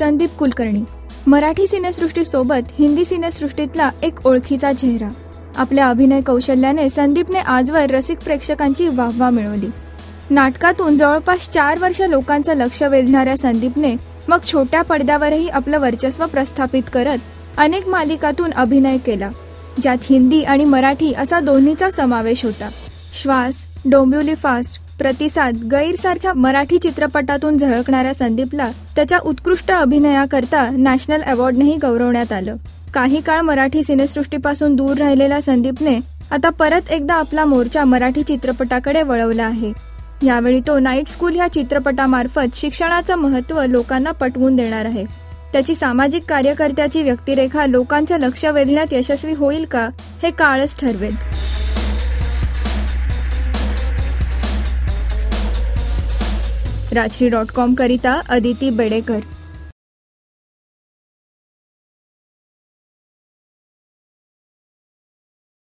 संदीप कुलकर्णी. मराठी सिनेसृष्टीसोबत हिंदी सिनेसृष्टीतला एक ओळखीचा चेहरा. आपल्या अभिनय कौशल्याने संदीपने आजवर रसिक प्रेक्षकांची वाहवा मिळवली. नाटकातून जवळपास चार वर्ष लोकांचं लक्ष वेधणाऱ्या संदीपने मग छोट्या पडद्यावरही आपलं वर्चस्व प्रस्थापित करत अनेक मालिकातून अभिनय केला ज्यात हिंदी आणि मराठी असा दोन्हीचा समावेश होता. श्वास डोंबिवली फास्ट प्रतिसाद गैरसारख्या मराठी चित्रपटातून झळकणाऱ्या संदीपला त्याच्या उत्कृष्ट अभिनयाकरता नॅशनल अवॉर्डनेही गौरवण्यात आलं. काही काळ मराठी सिनेसृष्टीपासून दूर राहिलेल्या संदीपने आता परत एकदा आपला मोर्चा मराठी चित्रपटाकडे वळवला आहे. यावेळी तो नाईट स्कूल ह्या चित्रपटामार्फत शिक्षणाचं महत्त्व लोकांना पटवून देणार आहे. त्याची सामाजिक कार्यकर्त्याची व्यक्तिरेखा लोकांचं लक्ष वेधण्यात यशस्वी होईल का हे काळच ठरवेल. राजश्री डॉट कॉम करिता अदिती बेडेकर.